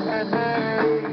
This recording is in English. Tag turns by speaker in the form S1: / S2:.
S1: hey, hey, hey.